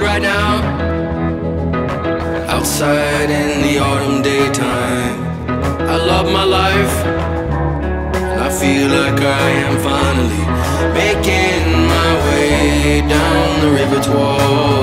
good right now. Outside in the autumn daytime. I love my life. And I feel like I am finally Making my way down the river towards